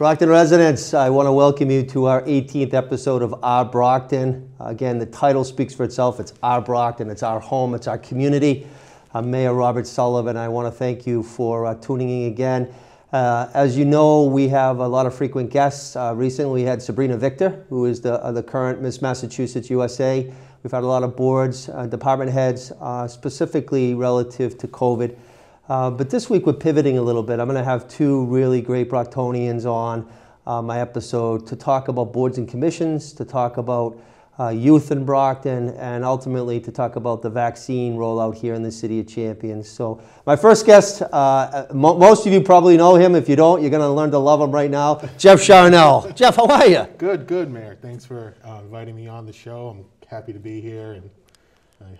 Brockton residents, I want to welcome you to our 18th episode of Our Brockton. Again, the title speaks for itself. It's Our Brockton, it's our home, it's our community. I'm Mayor Robert Sullivan. I want to thank you for uh, tuning in again. Uh, as you know, we have a lot of frequent guests. Uh, recently, we had Sabrina Victor, who is the, uh, the current Miss Massachusetts USA. We've had a lot of boards, uh, department heads, uh, specifically relative to COVID. Uh, but this week we're pivoting a little bit. I'm going to have two really great Brocktonians on uh, my episode to talk about boards and commissions, to talk about uh, youth in Brockton, and ultimately to talk about the vaccine rollout here in the City of Champions. So, my first guest, uh, mo- most of you probably know him. If you don't, you're going to learn to love him right now. Jeff Charnell. Jeff, how are you? Good, good, Mayor. Thanks for uh, inviting me on the show. I'm happy to be here and uh,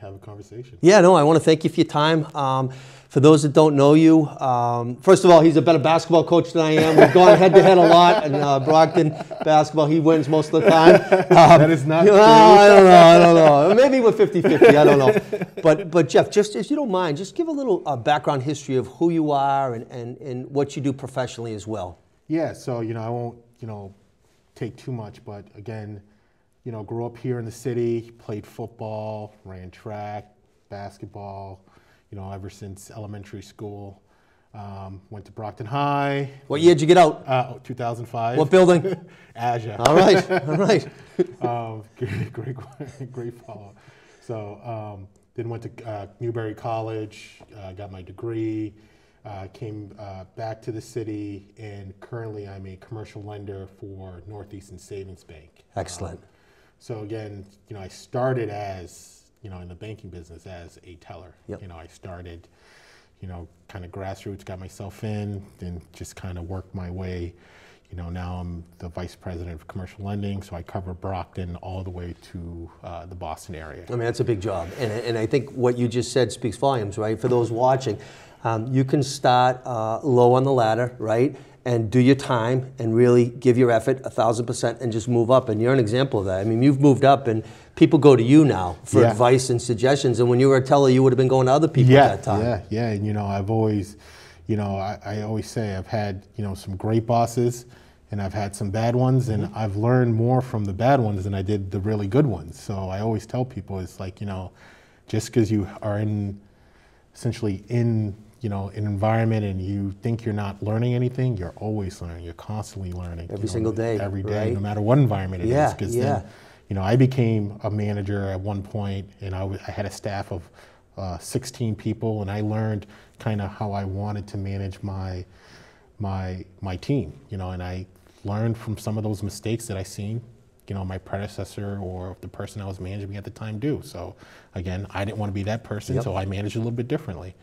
have a conversation. Yeah, no, I want to thank you for your time. Um, for those that don't know you, um, first of all, he's a better basketball coach than I am. We've gone head to head a lot, and uh, Brockton basketball, he wins most of the time. Um, that is not you know, true. I don't know, I don't know. Maybe we're 50 50, I don't know. But, but Jeff, just if you don't mind, just give a little uh, background history of who you are and, and, and what you do professionally as well. Yeah, so, you know, I won't, you know, take too much, but again, you know, grew up here in the city, played football, ran track, basketball, you know, ever since elementary school. Um, went to Brockton High. What year did you get out? Uh, 2005. What building? Azure. All right, all right. um, great, great, great follow. So um, then went to uh, Newberry College, uh, got my degree, uh, came uh, back to the city, and currently I'm a commercial lender for North Easton Savings Bank. Excellent. So again, you know, I started as you know in the banking business as a teller. Yep. You know, I started, you know, kind of grassroots, got myself in, then just kind of worked my way. You know, now I'm the vice president of commercial lending, so I cover Brockton all the way to uh, the Boston area. I mean, that's a big job. And, and I think what you just said speaks volumes, right? For those watching, um, you can start uh, low on the ladder, right? And do your time and really give your effort a thousand percent and just move up. And you're an example of that. I mean, you've moved up and people go to you now for Yeah. advice and suggestions. And when you were a teller, you would have been going to other people yeah, at that time. Yeah, yeah, and you know, I've always, you know, I, I always say I've had, you know, some great bosses and I've had some bad ones and Mm-hmm. I've learned more from the bad ones than I did the really good ones. So I always tell people it's like, you know, just because you are in essentially in, you know, an environment and you think you're not learning anything, you're always learning. You're constantly learning. Every you know, single day, Every day, right? no matter what environment it is. Because Yeah, yeah. then, you know, I became a manager at one point, and I, w- I had a staff of uh, 16 people, and I learned kind of how I wanted to manage my my my team. You know, and I learned from some of those mistakes that I seen. You know, my predecessor or the person I was managing at the time do. So, again, I didn't want to be that person, Yep. so I managed a little bit differently.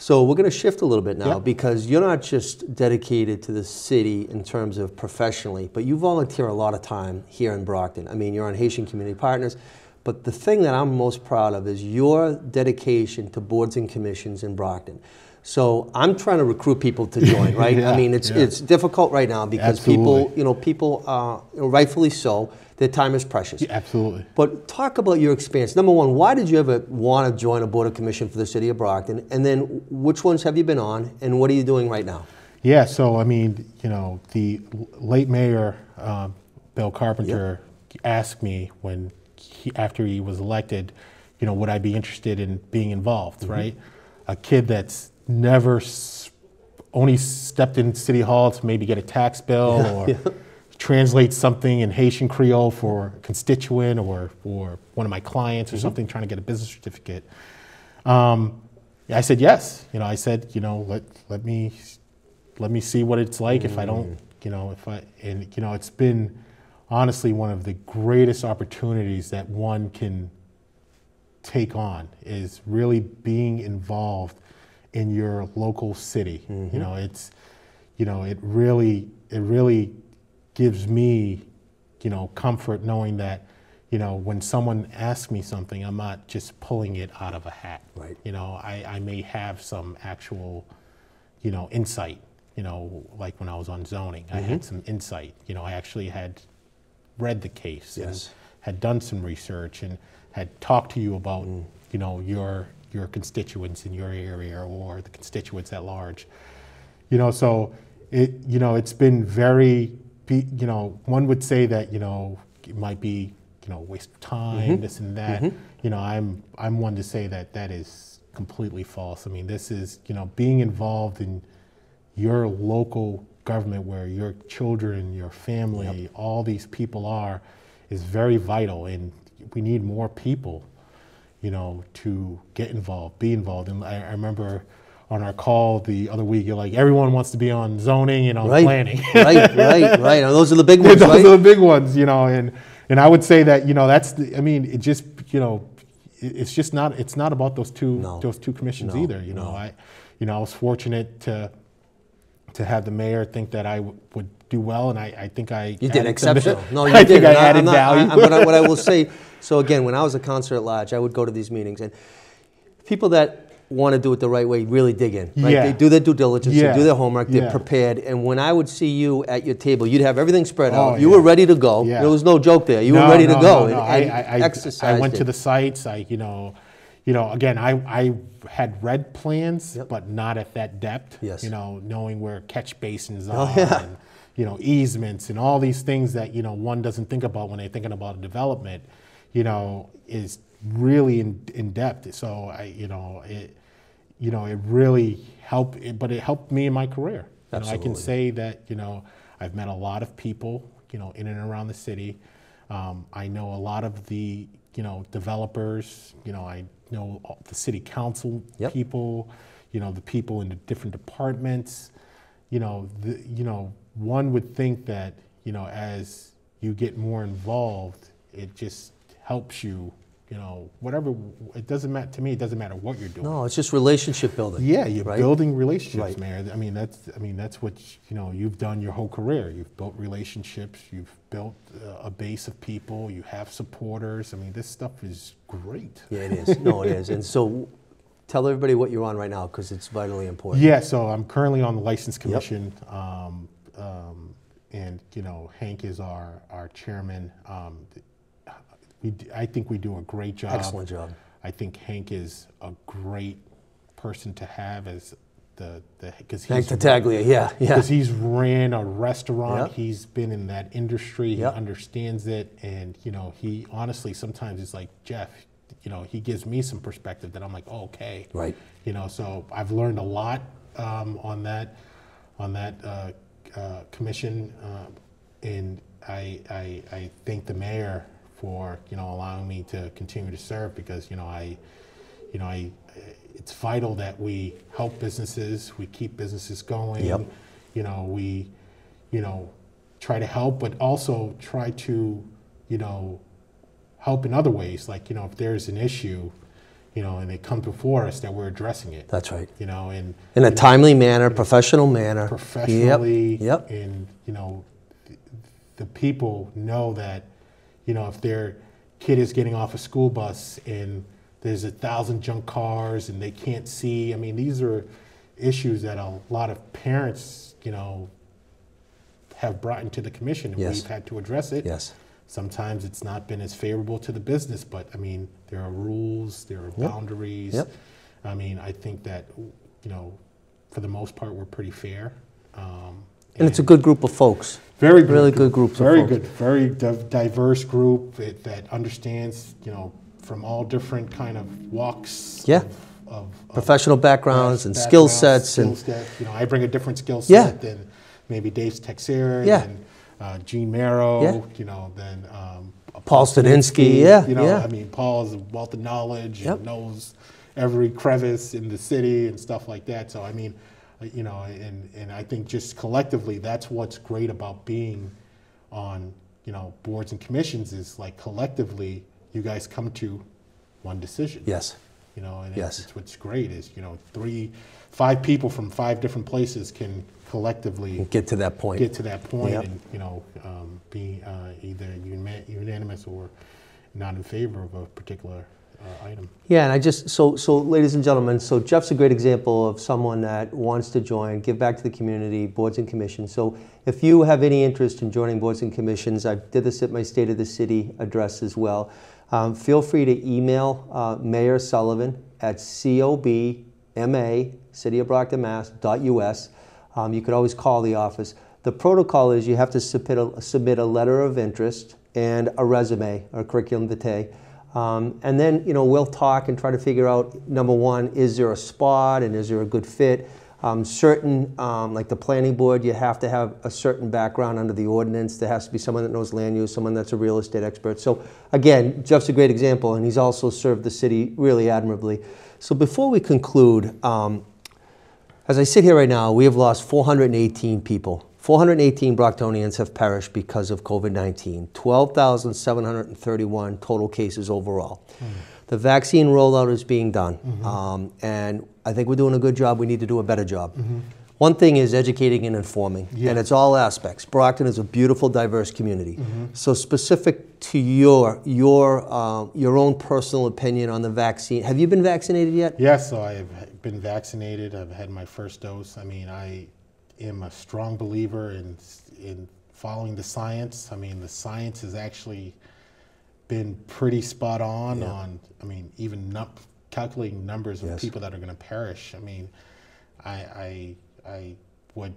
So we're going to shift a little bit now Yep. because you're not just dedicated to the city in terms of professionally, but you volunteer a lot of time here in Brockton. I mean, you're on Haitian Community Partners, but the thing that I'm most proud of is your dedication to boards and commissions in Brockton. So I'm trying to recruit people to join, right? I mean, it's yeah. it's difficult right now because people, you know, people, uh, you know, rightfully so, their time is precious. Yeah, absolutely. But talk about your experience. Number one, why did you ever want to join a board of commission for the city of Brockton? And then which ones have you been on and what are you doing right now? Yeah, so I mean, you know, the late mayor, um, Bill Carpenter, asked me when he, after he was elected, you know, would I be interested in being involved, Mm-hmm. right? A kid that's never only stepped in City Hall to maybe get a tax bill or translate something in Haitian Creole for a constituent or for one of my clients or Mm-hmm. something, trying to get a business certificate. Um, I said yes. You know, I said, you know, let let me let me see what it's like if I don't, you know, if I and you know, it's been honestly one of the greatest opportunities that one can take on is really being involved in your local city. You know, it's you know, it really it really gives me, you know, comfort knowing that, you know, when someone asks me something, I'm not just pulling it out of a hat. Right. You know, I, I may have some actual, you know, insight. You know, like when I was on zoning, I had mm-hmm. some insight. You know, I actually had read the case Yes. and had done some research and had talked to you about, mm. you know, your your constituents in your area or the constituents at large. You know, so it you know it's been very you know one would say that you know it might be you know waste of time mm-hmm. this and that. Mm-hmm. You know i'm i'm one to say that that is completely false. I mean this is you know being involved in your local government where your children your family all these people are is very vital. And we need more people you know, to get involved, be involved. And I, I remember on our call the other week, you're like, everyone wants to be on zoning and on Right. planning. right, right, right. And those are the big ones, Those right? are the big ones, you know, and and I would say that you know that's the, I mean it just you know it's just not it's not about those two No. those two commissions No, either. You know, I you know I was fortunate to to have the mayor think that I w- would do well, and I, I think I You did exceptional. No, you I did. think I And added I'm not- I- value. I- but I- what I will say, so again, when I was a counselor at large, I would go to these meetings, and people that want to do it the right way really dig in. Right? Yeah. They do their due diligence, Yeah. they do their homework, they're Yeah. prepared. And when I would see you at your table, you'd have everything spread Oh, out. You were ready to go. Yeah. There was no joke there. You were No, ready to no, go. no, and, and I, I, I went it. to the sites. I, you know, you know, again, I, I had read plans, Yep. but not at that depth. Yes. You know, knowing where catch basins Oh, are, yeah. and you know, easements and all these things that you know one doesn't think about when they're thinking about a development. You know, is really in, in depth. So I, you know, it, you know, it really helped. It, but it helped me in my career. You know, I can say that you know I've met a lot of people you know in and around the city. Um, I know a lot of the you know developers. You know I know all the city council Yep. people. You know the people in the different departments. You know the, you know one would think that you know as you get more involved, it just helps you. You know whatever it doesn't matter to me. It doesn't matter what you're doing. No, it's just relationship building. Yeah, you're right? building relationships, Right. Mayor. I mean, that's I mean that's what you know you've done your whole career. You've built relationships. You've built uh, a base of people. You have supporters. I mean, this stuff is great. Yeah, it is. No, it is. And so tell everybody what you're on right now because it's vitally important. Yeah, so I'm currently on the License Commission, um, um, and you know Hank is our our chairman. Um, we, I think we do a great job. Excellent job. I think Hank is a great person to have as the the because Hank Tataglia, yeah, yeah. because he's ran a restaurant. Yep. He's been in that industry. He Yep. understands it, and you know, he honestly sometimes is like Jeff. You know, he gives me some perspective that I'm like, oh, okay, Right. You know, so I've learned a lot um, on that on that uh, uh, commission, uh, and I, I I thank the mayor for you know allowing me to continue to serve because you know I you know I it's vital that we help businesses, we keep businesses going. Yep. You know, we you know try to help, but also try to you know help in other ways. Like you know, if there's an issue, you know, and they come before us, that we're addressing it. That's right. You know, and In a timely manner, professional manner. professionally Yep. Yep. and you know the people know that you know if their kid is getting off a school bus and there's a thousand junk cars and they can't see i mean these are issues that a lot of parents you know have brought into the commission and Yes. we've had to address it Yes. sometimes it's not been as favorable to the business but i mean there are rules there are Yep. boundaries Yep. i mean i think that you know for the most part we're pretty fair um, And it's a good group of folks. Very really good groups very good very di- diverse group that, that understands you know from all different kind of walks Yeah. of, of, of Professional backgrounds and skill sets skill and set. you know I bring a different skill Yeah. set than maybe Dave Texera Yeah. and uh, Gene Marrow Yeah. you know than um, Paul Stadinsky, yeah, you know yeah. I mean Paul is a wealth of knowledge Yep. and knows every crevice in the city and stuff like that so I mean you know and and I think just collectively that's what's great about being on you know boards and commissions is like collectively you guys come to one decision yes. you know and Yes. it's, what's great is you know three five people from five different places can collectively Get to that point. get to that point Yep. and you know um, be uh, either unanimous or not in favor of a particular uh, item Yeah, and I just so so, ladies and gentlemen, so Jeff's a great example of someone that wants to join, give back to the community, boards and commissions. So if you have any interest in joining boards and commissions, I did this at my State of the City address as well. Um, feel free to email uh, Mayor Sullivan at cobma city of Brockton, Mass. us. Um, you could always call the office. The protocol is you have to submit a, submit a letter of interest and a resume or curriculum vitae. Um, and then, you know, we'll talk and try to figure out, number one, is there a spot and is there a good fit? Um, certain, um, like the planning board, you have to have a certain background under the ordinance. There has to be someone that knows land use, someone that's a real estate expert. So again, Jeff's a great example, and he's also served the city really admirably. So before we conclude, um, as I sit here right now, we have lost 418 people 418 Brocktonians have perished because of COVID 19, 12,731 total cases overall. Mm. The vaccine rollout is being done, mm-hmm. um, and I think we're doing a good job. We need to do a better job. Mm-hmm. One thing is educating and informing, yeah. and it's all aspects. Brockton is a beautiful, diverse community. Mm-hmm. So, specific to your your uh, your own personal opinion on the vaccine, have you been vaccinated yet? Yes, so I have been vaccinated. I've had my first dose. I mean, I am a strong believer in in following the science. I mean, the science has actually been pretty spot on yeah. on. I mean, even num- calculating numbers of yes. people that are going to perish. I mean, I, I I would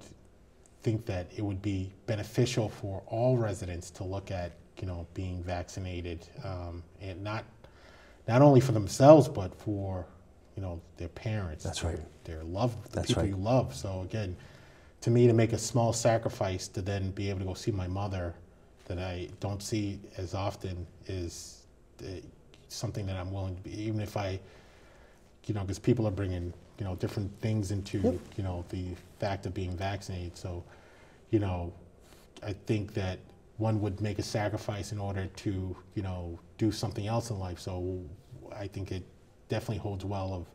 think that it would be beneficial for all residents to look at you know being vaccinated um, and not not only for themselves but for you know their parents. That's their, right. Their love, the That's people right. you love. So again, to me to make a small sacrifice to then be able to go see my mother that I don't see as often is uh, something that I'm willing to be, even if I, you know, because people are bringing, you know, different things into, yep. you know, the fact of being vaccinated. So, you know, I think that one would make a sacrifice in order to, you know, do something else in life. So I think it definitely holds well of,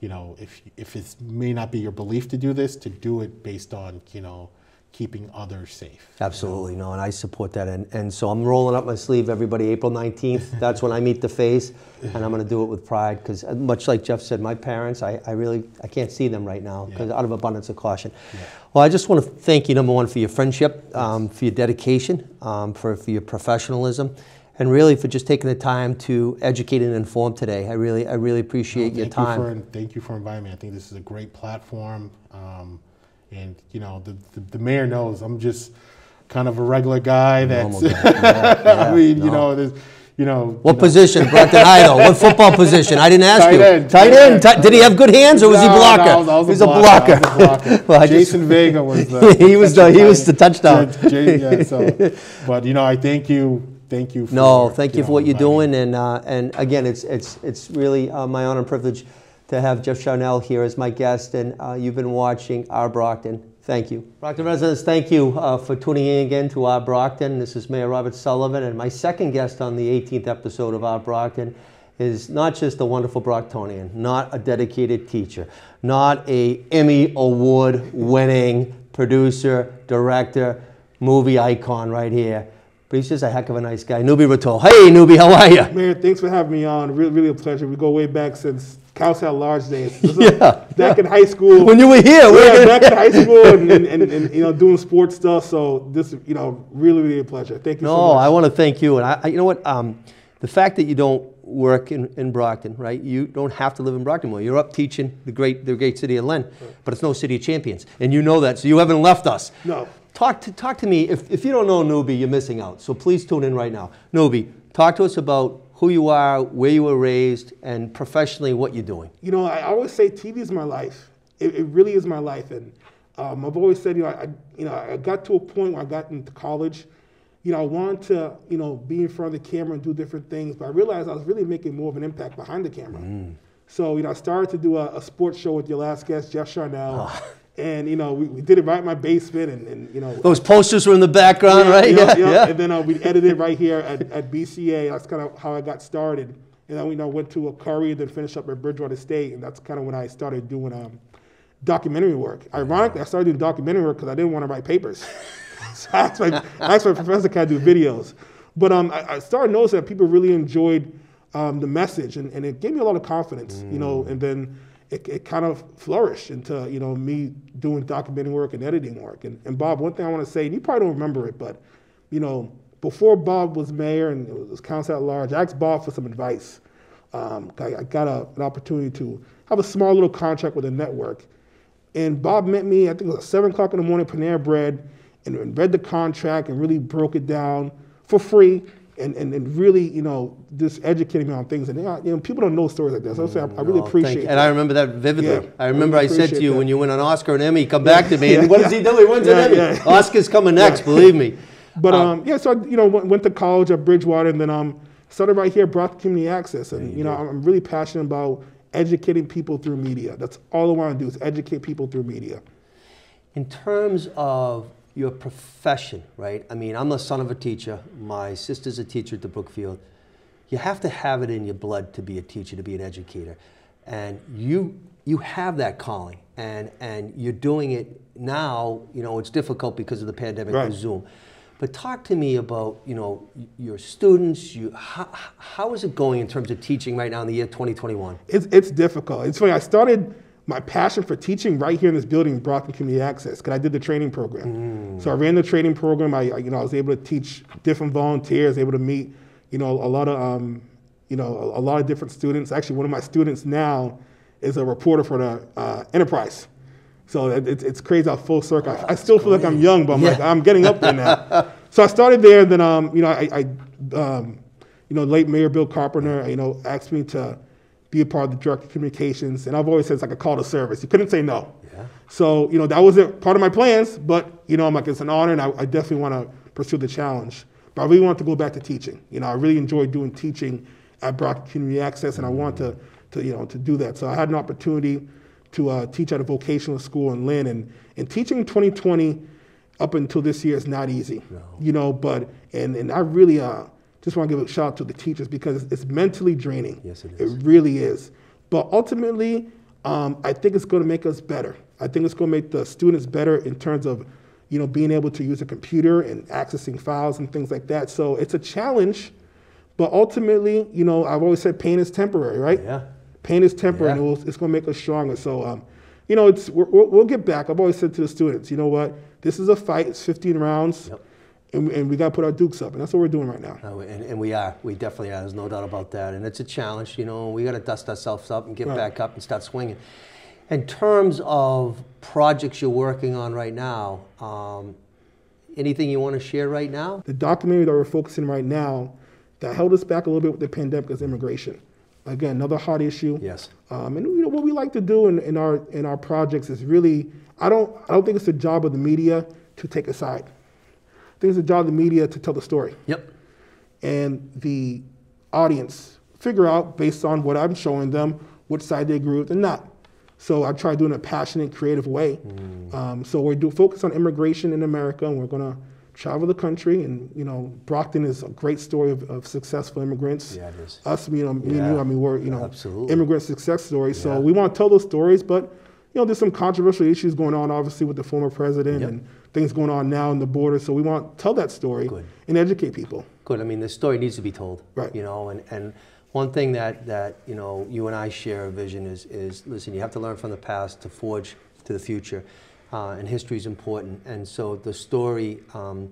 you know, if if it may not be your belief to do this, to do it based on you know keeping others safe. Absolutely, you know? no, and I support that. And, and so I'm rolling up my sleeve, everybody, April 19th. That's when I meet the face, and I'm going to do it with pride because, uh, much like Jeff said, my parents, I, I really I can't see them right now because yeah. out of abundance of caution. Yeah. Well, I just want to thank you, number one, for your friendship, um, for your dedication, um, for, for your professionalism and really for just taking the time to educate and inform today. I really, I really appreciate well, your time. You for, thank you for inviting me. I think this is a great platform, um, and you know, the, the, the mayor knows I'm just kind of a regular guy. That's, guy. Yeah, yeah, I mean, no. you know, there's. You know, what you position, know. Brockton Idol? What football position? I didn't ask tight you. End, tight, end. Tight, did he have good hands or was no, he blocker? No, I was, I was He's a blocker. A blocker. well, Jason just, Vega was the. he was the he was the touchdown. yeah, so, but you know, I thank you thank you. For, no, thank you, you know, for what you're doing, and uh, and again, it's it's it's really uh, my honor and privilege to have Jeff Charnel here as my guest, and uh, you've been watching Our Brockton. Thank you, Brockton residents. Thank you uh, for tuning in again to Our Brockton. This is Mayor Robert Sullivan, and my second guest on the 18th episode of Our Brockton is not just a wonderful Brocktonian, not a dedicated teacher, not a Emmy award winning producer, director, movie icon right here but he's just a heck of a nice guy. Newbie Rattol. Hey, Newbie, how are you? Man, thanks for having me on. Really, really a pleasure. We go way back since Council at Large days. yeah. Back in high school. When you were here. We were. Yeah, back in high school and, and, and, and, you know, doing sports stuff. So this, you know, really, really a pleasure. Thank you no, so much. I want to thank you. And I, I you know what? Um, the fact that you don't work in, in Brockton, right? You don't have to live in Brockton anymore. You're up teaching the great, the great city of Lynn, right. but it's no city of champions. And you know that, so you haven't left us. No. Talk to, talk to me. If, if you don't know Newbie, you're missing out. So please tune in right now. Newbie, talk to us about who you are, where you were raised, and professionally what you're doing. You know, I always say TV is my life. It, it really is my life. And um, I've always said, you know, I, you know, I got to a point where I got into college. You know, I wanted to, you know, be in front of the camera and do different things, but I realized I was really making more of an impact behind the camera. Mm. So, you know, I started to do a, a sports show with your last guest, Jeff Charnel. Oh. And you know, we, we did it right in my basement, and, and you know, those posters were in the background, yeah, right? Yeah, yeah, yeah. And then uh, we edited it right here at, at BCA. That's kind of how I got started. And then we you know went to a Curry, then finished up at Bridgewater State, and that's kind of when I started doing um, documentary work. Ironically, I started doing documentary work because I didn't want to write papers. so I asked, my, I asked my professor, "Can I do videos?" But um, I, I, started noticing that people really enjoyed um, the message, and, and it gave me a lot of confidence, mm. you know. And then it, it kind of flourished into you know me doing documentary work and editing work. And, and Bob, one thing I want to say, and you probably don't remember it, but you know before Bob was mayor and was council at large, I asked Bob for some advice. Um, I, I, got a, an opportunity to have a small little contract with a network. And Bob met me, I think it was seven o'clock in the morning, Panera Bread, and, and read the contract and really broke it down for free. And, and, and really, you know, just educating me on things. And you know, you know, people don't know stories like this. So I, I, I really No, appreciate it. And I remember that vividly. Yeah, I remember I I, said to you that. when you win an Oscar and Emmy, come back to me. And what does he do? He wins Yeah, an Emmy. yeah. Oscar's coming next, believe me. But um, yeah, so I, you know, went, went to college at Bridgewater, and then um, started right here, Brockton community access, and you know, I'm really passionate about educating people through media. That's all I want to do is educate people through media. In terms of your profession, right? I mean, I'm the son of a teacher. My sister's a teacher at the Brookfield. You have to have it in your blood to be a teacher, to be an educator. And you you have that calling and and you're doing it now, you know, it's difficult because of the pandemic Right. with Zoom. But talk to me about, you know, your students, you how, how is it going in terms of teaching right now in the year 2021? It's, it's difficult. It's funny. I started my passion for teaching right here in this building, Brockton Community Access, because I did the training program. So I ran the training program. I, I, you know, I was able to teach different volunteers, able to meet, you know, a lot of, um, you know, a, a lot of different students. Actually, one of my students now is a reporter for the uh, Enterprise. So it, it's it's crazy how full circle. I, I still feel like I'm young, but I'm like I'm getting up there now. so I started there, and then um, you know, I, I um, you know, late Mayor Bill Carpenter, you know, asked me to be a part of the director of communications, and I've always said it's like a call to service. You couldn't say no. Yeah. So you know, that wasn't part of my plans, but you know, I'm like it's an honor, and I, I definitely want to pursue the challenge. But I really want to go back to teaching. You know, I really enjoy doing teaching at Brock Community Access, and I want to, to you know, to do that. So I had an opportunity to uh, teach at a vocational school in Lynn, and, and teaching 2020 up until this year is not easy. You know, but and and I really uh, just want to give a shout out to the teachers because it's mentally draining. Yes, it is. it really is. But ultimately, um, I think it's going to make us better. I think it's going to make the students better in terms of, you know, being able to use a computer and accessing files and things like that. So it's a challenge, but ultimately, you know, I've always said pain is temporary, right? Yeah. Pain is temporary, and Yeah. it will, it's going to make us stronger. So, um, you know, it's we're, we'll, we'll get back. I've always said to the students, you know what? This is a fight. It's 15 rounds, Yep. And, and we got to put our dukes up, and that's what we're doing right now. No, and, and we are. We definitely are. There's no doubt about that. And it's a challenge. You know, we got to dust ourselves up and get Right. back up and start swinging. In terms of projects you're working on right now, um, anything you want to share right now? The documentary that we're focusing right now that held us back a little bit with the pandemic is immigration. Again, another hot issue. Yes. Um, and you know what we like to do in, in our in our projects is really I don't I don't think it's the job of the media to take a side. I think it's the job of the media to tell the story Yep. and the audience figure out based on what I'm showing them which side they agree with and not. So I try doing it in a passionate, creative way. Um, so we do focus on immigration in America, and we're going to travel the country. And you know, Brockton is a great story of, of successful immigrants. Yeah, it is. Us, you know, me and you. I mean, we're you know, Absolutely. immigrant success stories. So we want to tell those stories, but you know, there's some controversial issues going on, obviously, with the former president Yep. and things going on now in the border. So we want to tell that story Good. and educate people. Good. I mean, the story needs to be told. Right. You know, and, and one thing that, that, you know, you and I share a vision is, is, listen, you have to learn from the past to forge to the future. Uh, and history is important. And so the story, um,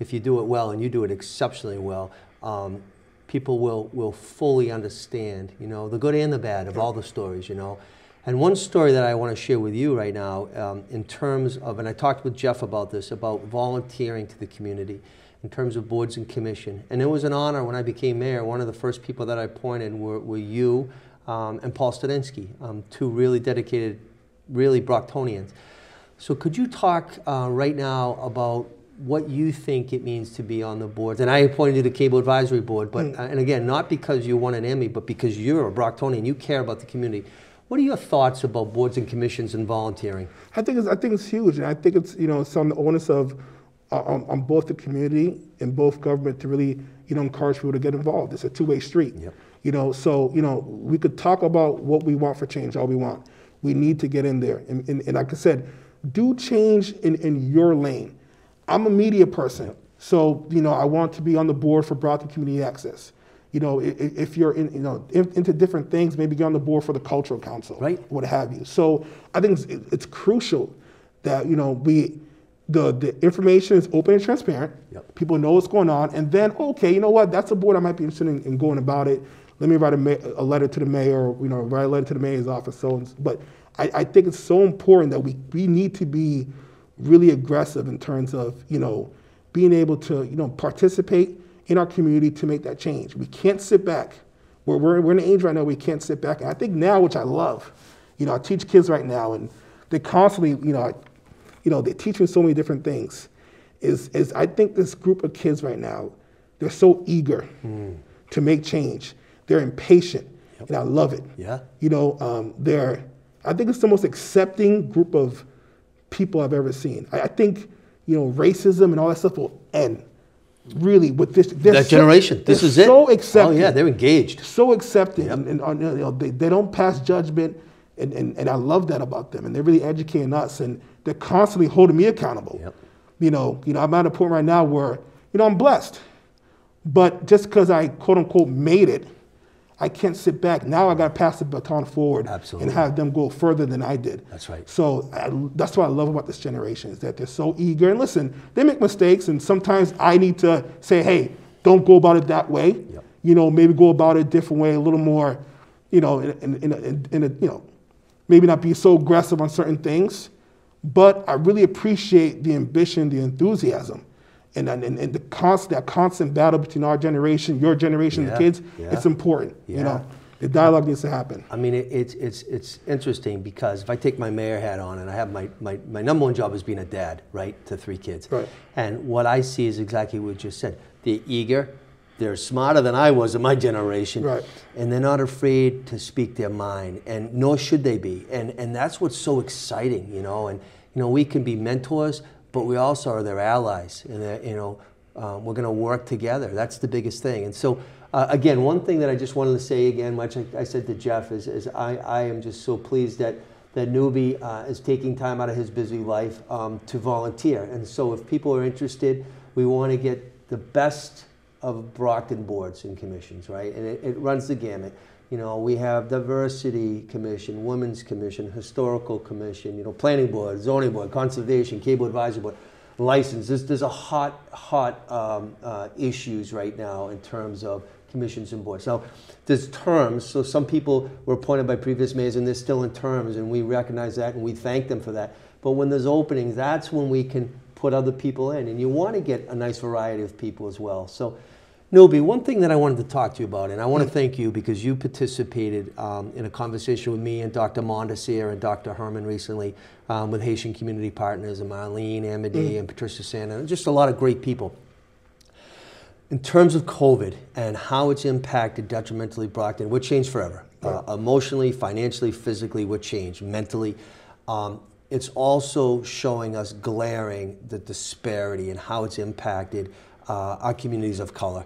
if you do it well and you do it exceptionally well, um, people will, will fully understand, you know, the good and the bad of all the stories, you know. And one story that I want to share with you right now, um, in terms of, and I talked with Jeff about this, about volunteering to the community, in terms of boards and commission. And it was an honor when I became mayor. One of the first people that I appointed were, were you um, and Paul Studinsky, um, two really dedicated, really Brocktonians. So could you talk uh, right now about what you think it means to be on the boards? And I appointed you to the Cable Advisory Board, but uh, and again, not because you won an Emmy, but because you're a Brocktonian, you care about the community. What are your thoughts about boards and commissions and volunteering? I think it's, I think it's huge, and I think it's you know it's on the onus of uh, on, on both the community and both government to really you know encourage people to get involved. It's a two way street. Yep. You know, so you know we could talk about what we want for change, all we want. We need to get in there, and, and, and like I said, do change in, in your lane. I'm a media person, so you know I want to be on the board for Brockton Community Access. You know, if you're in, you know into different things, maybe get on the board for the Cultural Council, Right. what have you. So I think it's, it's crucial that you know we the the information is open and transparent. Yep. People know what's going on, and then okay, you know what? That's a board I might be interested in, in going about it. Let me write a, ma- a letter to the mayor, you know, write a letter to the mayor's office. So, but I, I think it's so important that we, we need to be really aggressive in terms of, you know, being able to, you know, participate in our community to make that change. We can't sit back. We're, we're, we're in an age right now we can't sit back. And I think now, which I love, you know, I teach kids right now and they constantly, you know, I, you know, they teach me so many different things. Is, is I think this group of kids right now, they're so eager to make change. They're impatient, and I love it. Yeah. You know, um, they're. I think it's the most accepting group of people I've ever seen. I, I think, you know, racism and all that stuff will. Really, with this. That so- generation. This is it. So accepting Oh yeah, they're engaged. so accepting and, and on, you know, they, they don't pass judgment and, and, and I love that about them and they're really educating us and they're constantly holding me accountable. Yep. You know, you know, I'm at a point right now where, you know, I'm blessed. But just because I quote unquote made it, I can't sit back. Now I got to pass the baton forward Absolutely. and have them go further than I did. That's right. So I, that's what I love about this generation is that they're so eager. And listen, they make mistakes, and sometimes I need to say, "Hey, don't go about it that way. Yep. You know, maybe go about it a different way, a little more, you know, in, in, in, in a, you know, maybe not be so aggressive on certain things." But I really appreciate the ambition, the enthusiasm, and and, and the constant that constant battle between our generation, your generation, Yeah, the kids. yeah. It's important. Yeah. You know, the dialogue needs to happen. I mean, it, it's it's it's interesting because if I take my mayor hat on and I have my, my, my number one job is being a dad, right, to three kids. Right. And what I see is exactly what you just said. They're eager, they're smarter than I was in my generation. Right. And they're not afraid to speak their mind, and nor should they be. And and that's what's so exciting, you know. And you know, we can be mentors, but we also are their allies, and they're, you know, um, we're going to work together. That's the biggest thing. And so, uh, again, one thing that I just wanted to say again, which I, I said to Jeff, is, is I, I am just so pleased that that Newbie uh, is taking time out of his busy life um, to volunteer. And so, if people are interested, we want to get the best of Brockton boards and commissions, right? And it, it runs the gamut. You know, we have diversity commission, women's commission, historical commission, you know, planning board, zoning board, conservation, cable advisory board, license. There's, there's a hot, hot um, uh, issues right now in terms of commissions and boards. Now, there's terms, so some people were appointed by previous mayors and they're still in terms, and we recognize that and we thank them for that. But when there's openings, that's when we can put other people in, and you want to get a nice variety of people as well. So, Nobi, one thing that I wanted to talk to you about, and I want to thank you because you participated um, in a conversation with me and Dr. Mondesir and Dr. Herman recently um, with Haitian Community Partners and Marlene Amity and Patricia Santa, and just a lot of great people. In terms of COVID and how it's impacted detrimentally Brockton, we're changed forever. Uh, emotionally, financially, physically, we're changed. Mentally, um, it's also showing us glaring the disparity and how it's impacted uh, our communities of color.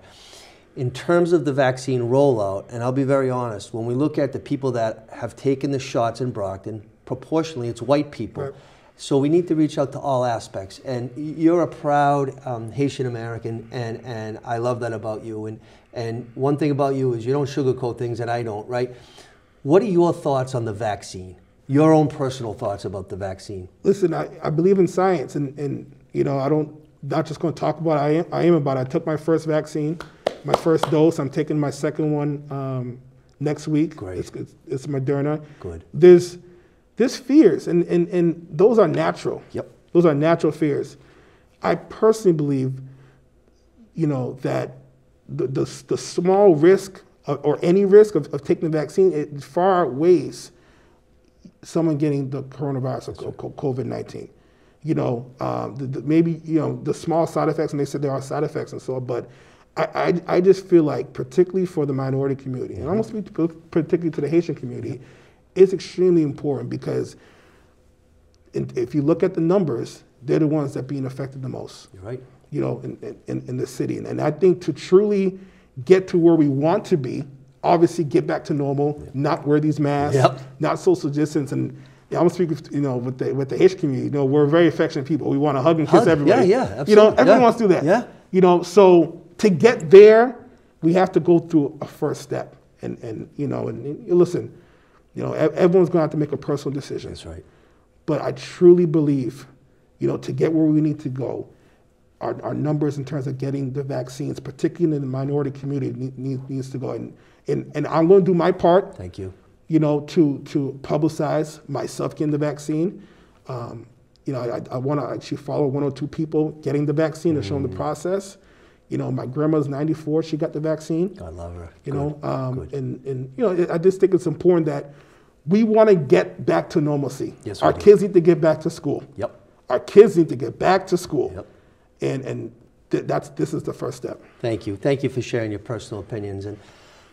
In terms of the vaccine rollout, and I'll be very honest, when we look at the people that have taken the shots in Brockton, proportionally, it's white people. Right. So we need to reach out to all aspects. And you're a proud um, Haitian American, and, and I love that about you. And, and one thing about you is you don't sugarcoat things that I don't, right? What are your thoughts on the vaccine? Your own personal thoughts about the vaccine? Listen, I, I believe in science, and, and you know I don't not just going to talk about. I am, I am about it. I took my first vaccine, my first dose. I'm taking my second one um, next week. Great. It's, it's, it's Moderna. Good. There's there's fears, and, and, and those are natural. Yep. Those are natural fears. I personally believe, you know, that the, the, the small risk of, or any risk of, of taking the vaccine, it far outweighs someone getting the coronavirus or COVID 19. You know, um, the, the, maybe, you know, the small side effects, and they said there are side effects and so on, but I, I, I just feel like, particularly for the minority community, and almost particularly to the Haitian community, it's extremely important because in, if you look at the numbers, they're the ones that are being affected the most You're right. you know, in, in, in the city. And, and I think to truly get to where we want to be, obviously get back to normal, not wear these masks, Yep. not social distance. And yeah, I'm speaking, you know, with the with the H community. You know, we're very affectionate people. We want to hug and kiss Hug, everybody. yeah, yeah, absolutely. You know, everyone yeah, wants to do that. yeah. You know, so to get there, we have to go through a first step. And and you know, and, and listen, you know, everyone's going to have to make a personal decision. That's right. But I truly believe, you know, to get where we need to go, our, our numbers in terms of getting the vaccines, particularly in the minority community, need, need, needs to go. And, and, and I'm going to do my part. Thank you. You know, to to publicize myself getting the vaccine. Um, you know, I, I want to actually follow one or two people getting the vaccine and show them the process. You know, my grandma's 94; she got the vaccine. I love her. You Good. know, um, and and you know, I just think it's important that we want to get back to normalcy. Yes, Our do. kids need to get back to school. Yep. Our kids need to get back to school. Yep. And and th- that's this is the first step. Thank you. Thank you for sharing your personal opinions. And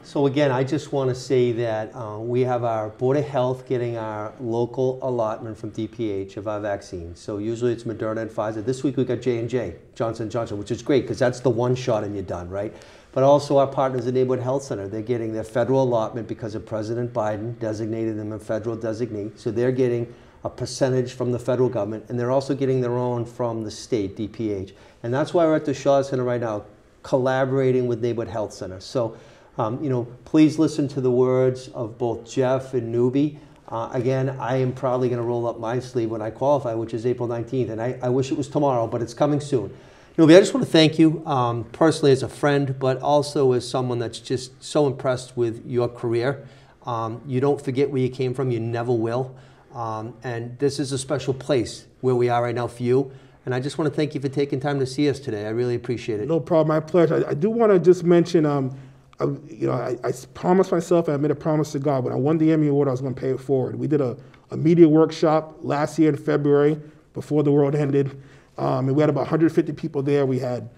so again, I just want to say that uh, we have our Board of Health getting our local allotment from DPH of our vaccines. So usually it's Moderna and Pfizer. This week we got J and J, Johnson and Johnson, which is great because that's the one shot and you're done, right? But also our partners at Neighborhood Health Center, they're getting their federal allotment because of President Biden designated them a federal designee. So they're getting a percentage from the federal government, and they're also getting their own from the state, DPH. And that's why we're at the Shaw Center right now, collaborating with Neighborhood Health Center. So, um, you know, please listen to the words of both Jeff and Newbie. Uh, again, I am probably going to roll up my sleeve when I qualify, which is April 19th, and I, I wish it was tomorrow, but it's coming soon. Newbie, I just want to thank you um, personally as a friend, but also as someone that's just so impressed with your career. Um, you don't forget where you came from, you never will. Um, and this is a special place where we are right now for you. And I just want to thank you for taking time to see us today. I really appreciate it. No problem. My pleasure. I, I do want to just mention, um, I, you know, I, I promised myself, and I made a promise to God, when I won the Emmy Award, I was going to pay it forward. We did a, a media workshop last year in February before the world ended. Um, and we had about 150 people there. We had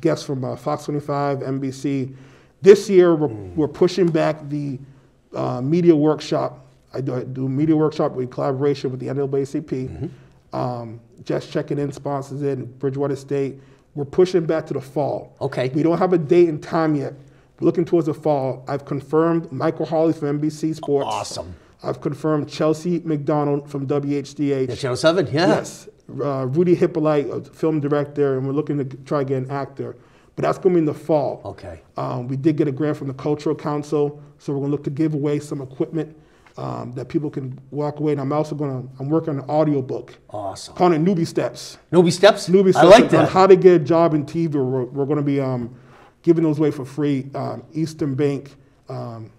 guests from uh, Fox 25, NBC. This year, we're, we're pushing back the uh, media workshop. I do, I do a media workshop in collaboration with the NAACP. Um, just checking in sponsors in Bridgewater State. We're pushing back to the fall. Okay. We don't have a date and time yet. Looking towards the fall. I've confirmed Michael Holley from NBC Sports. Awesome. I've confirmed Chelsea McDonald from WHDH. Channel 7, yeah. Yes. Uh, Rudy Hippolyte, a film director, and we're looking to try to get an actor. But that's going to be in the fall. Okay. Um, we did get a grant from the Cultural Council, so we're going to look to give away some equipment um, that people can walk away. And I'm also going to, I'm working on an audio book. Awesome. Calling it Newbie Steps. Newbie Steps? Newbie Steps. I like on that. how to get a job in TV. We're, we're going to be um, giving those away for free. Um, Eastern Bank um,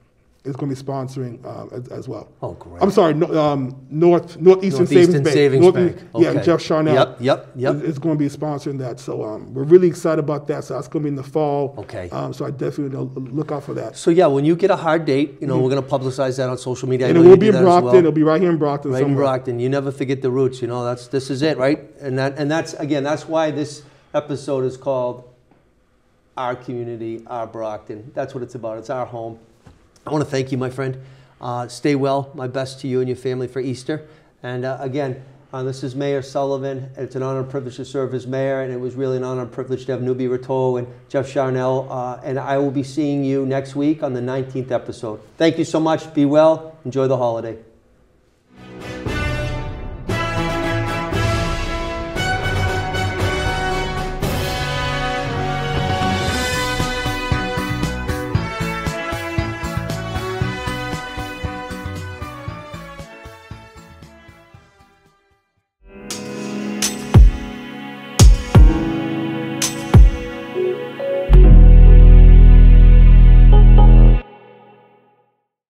is going to be sponsoring um, as, as well. Oh, great. I'm sorry, no, um, North Northeastern, North Easton Savings Bank. Savings North- Bank. Yeah, Okay. Jeff Charnel. Yep, yep, yep. Is, is going to be sponsoring that. So um, we're really excited about that. So that's going to be in the fall. Okay. Um, so I definitely look out for that. So, yeah, when you get a hard date, you know, we're going to publicize that on social media. Mm-hmm. And it will be in Brockton. well. It'll be right here in Brockton right in. Brockton. You never forget the roots. You know, that's this is it, right? And that and that's again, that's why this episode is called "Our Community, Our Brockton." That's what it's about. It's our home. I want to thank you, my friend. Uh, stay well. My best to you and your family for Easter. And uh, again, uh, this is Mayor Sullivan. It's an honor and privilege to serve as mayor, and it was really an honor and privilege to have Nubi Rato and Jeff Charnel. Uh, and I will be seeing you next week on the 19th episode. Thank you so much. Be well. Enjoy the holiday.